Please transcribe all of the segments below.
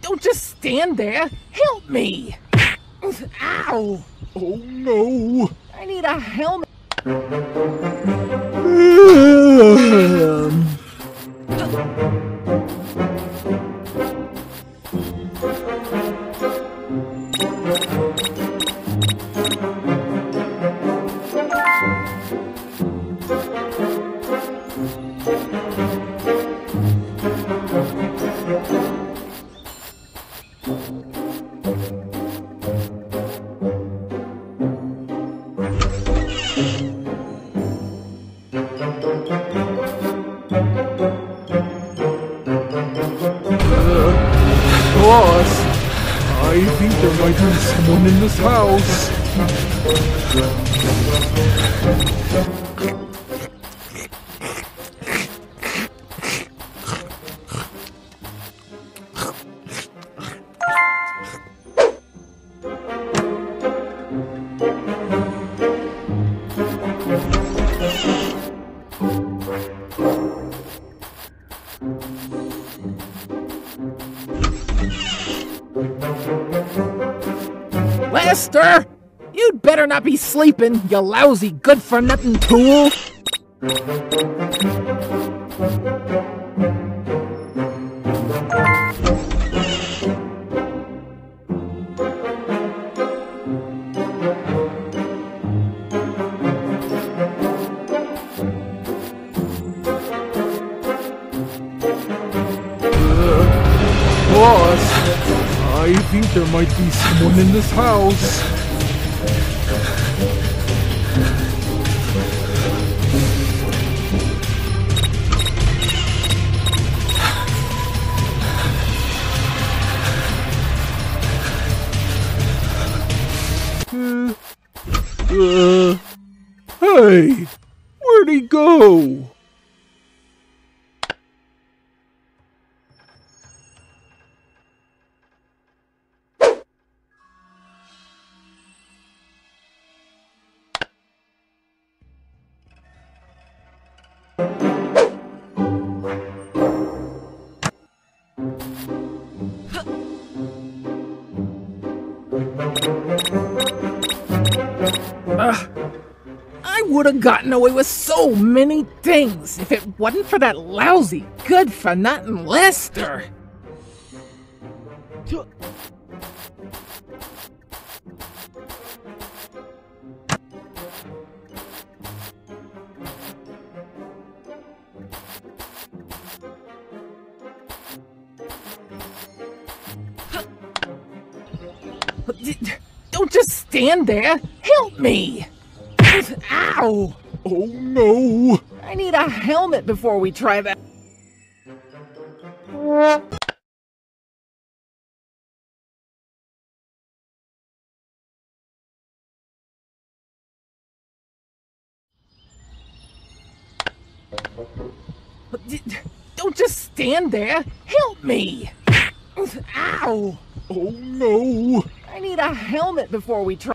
Don't just stand there. Help me. Ow. Oh no! I need a helmet. Boss, I think there might be someone in this house. Lester! You'd better not be sleeping, you lousy good for nothing tool! Think there might be someone in this house. Uh, uh, hey, where'd he go? I would have gotten away with so many things if it wasn't for that lousy good for nothing Lester! Don't just stand there. Help me. Ow. Oh no! I need a helmet before we try that. Don't just stand there. Help me. Ow. Oh no! I need a helmet before we try.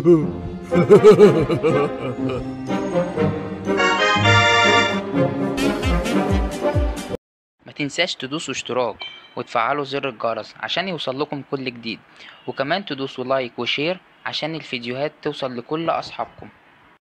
ما تنساش تدوسوا اشتراك وتفعلوا زر الجرس عشان يوصل لكم كل جديد. وكمان تدوسوا لايك وشير عشان الفيديوهات توصل لكل أصحابكم.